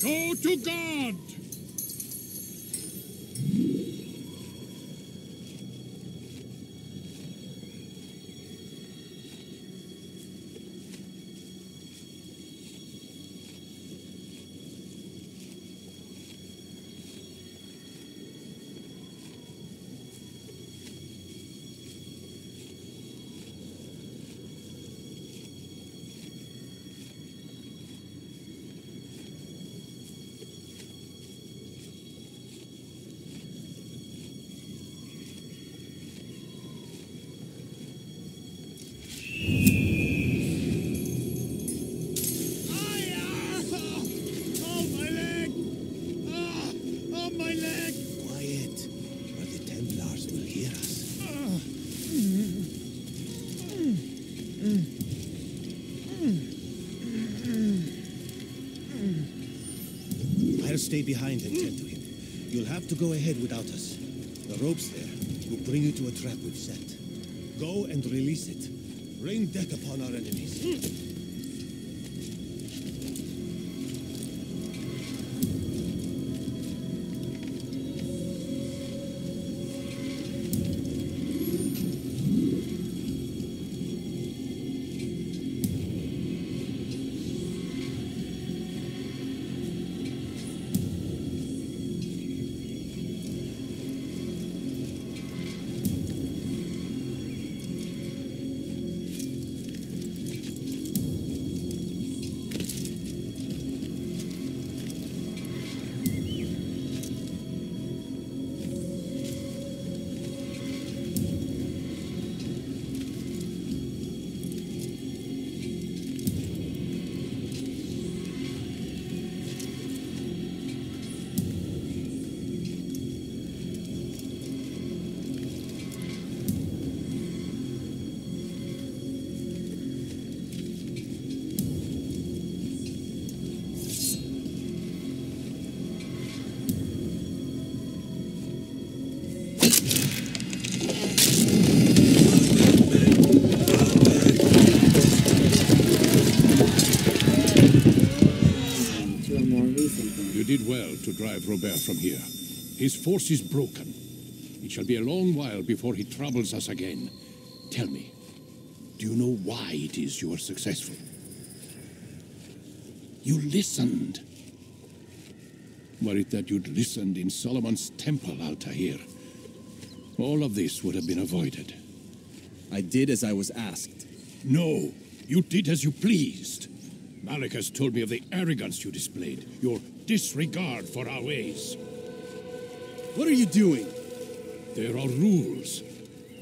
Go to God! I'll stay behind and tend to him. You'll have to go ahead without us. The ropes there will bring you to a trap we've set. Go and release it. Rain death upon our enemies. More recent one. You did well to drive Robert from here. His force is broken. It shall be a long while before he troubles us again. Tell me, do you know why it is you are successful? You listened. Were it that you'd listened in Solomon's temple, Altair, all of this would have been avoided. I did as I was asked. No, you did as you pleased. Malik has told me of the arrogance you displayed, your disregard for our ways. What are you doing? There are rules.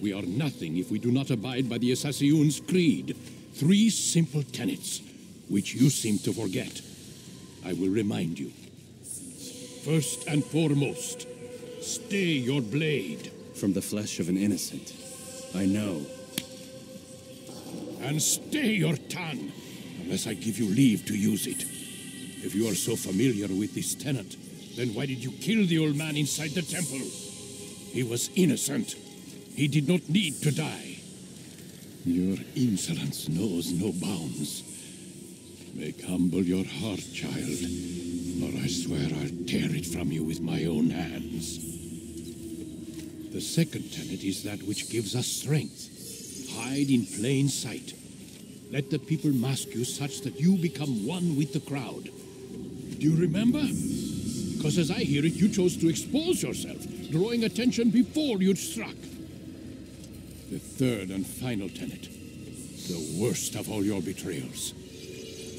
We are nothing if we do not abide by the Assassin's creed. Three simple tenets, which you seem to forget. I will remind you. First and foremost, stay your blade. From the flesh of an innocent. I know. And stay your tongue, unless I give you leave to use it. If you are so familiar with this tenet, then why did you kill the old man inside the temple? He was innocent. He did not need to die. Your insolence knows no bounds. Make humble your heart, child, or I swear I'll tear it from you with my own hands. The second tenet is that which gives us strength. Hide in plain sight. Let the people mask you such that you become one with the crowd. Do you remember? Because as I hear it, you chose to expose yourself, drawing attention before you'd struck. The third and final tenet, the worst of all your betrayals.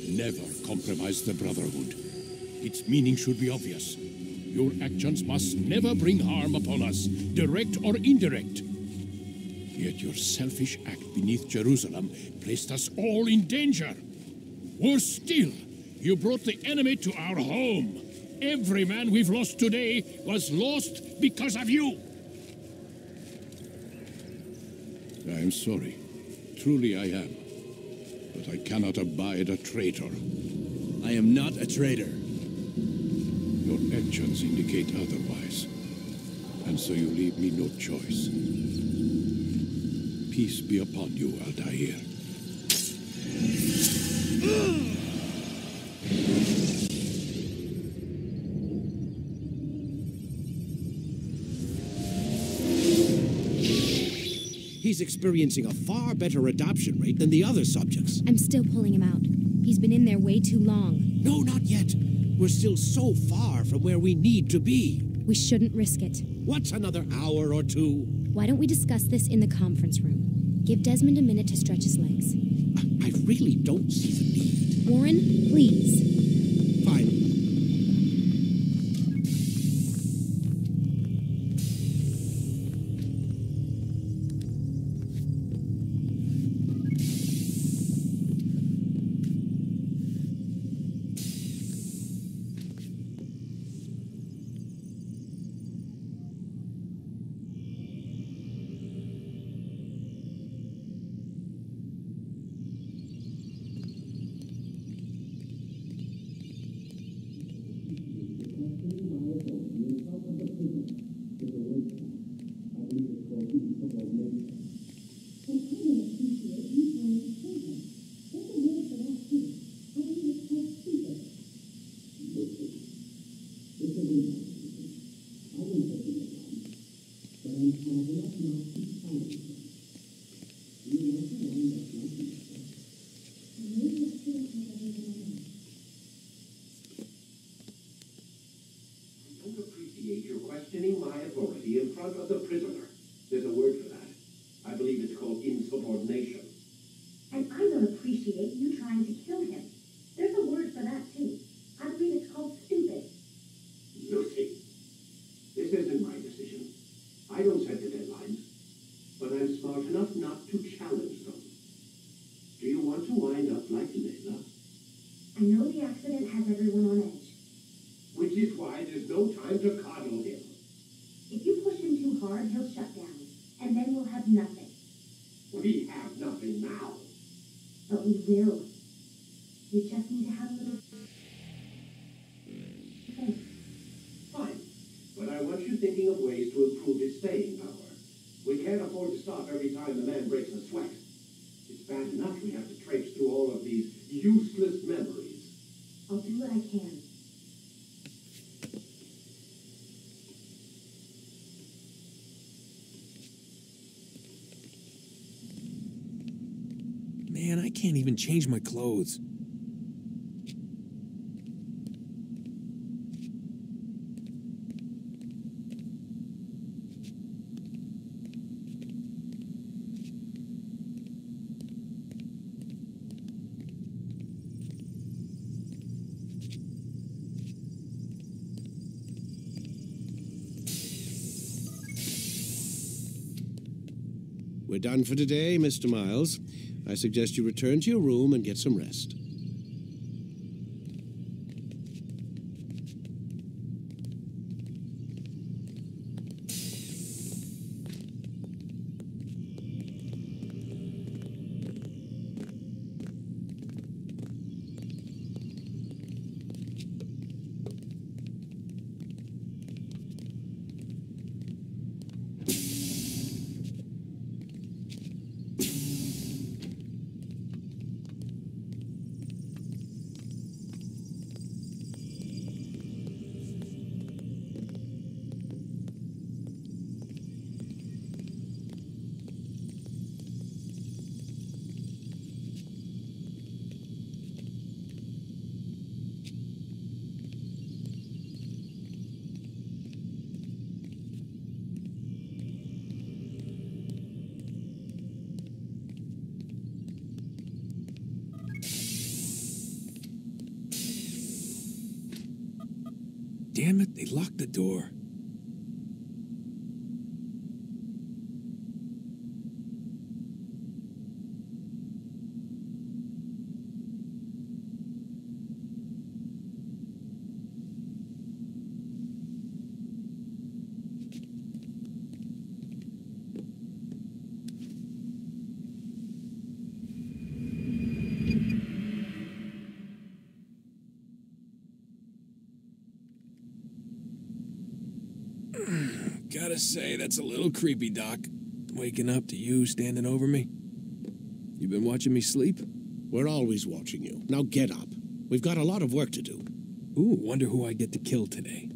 Never compromise the Brotherhood. Its meaning should be obvious. Your actions must never bring harm upon us, direct or indirect. Yet your selfish act beneath Jerusalem placed us all in danger. Worse still, you brought the enemy to our home. Every man we've lost today was lost because of you. I am sorry. Truly I am. But I cannot abide a traitor. I am not a traitor. Your actions indicate otherwise. And so you leave me no choice peace be upon you, Altair. He's experiencing a far better adoption rate than the other subjects. I'm still pulling him out. He's been in there way too long. No, not yet. We're still so far from where we need to be. We shouldn't risk it. What's another hour or two? Why don't we discuss this in the conference room? Give Desmond a minute to stretch his legs. I, I really don't see the need. Warren, please. We just need to have a little faith. Fine, but I want you thinking of ways to improve his staying power. We can't afford to stop every time the man breaks a sweat. It's bad enough we have to traipse through all of these useless memories. I'll do what I can. Man, I can't even change my clothes. Done for today, Mr. Miles. I suggest you return to your room and get some rest. Damn it, they locked the door. Gotta say, that's a little creepy, Doc. Waking up to you standing over me. You've been watching me sleep? We're always watching you. Now get up. We've got a lot of work to do. Ooh, wonder who I get to kill today.